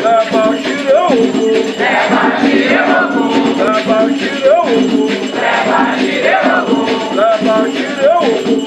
Leva, tireu, leva, tireu, leva, tireu.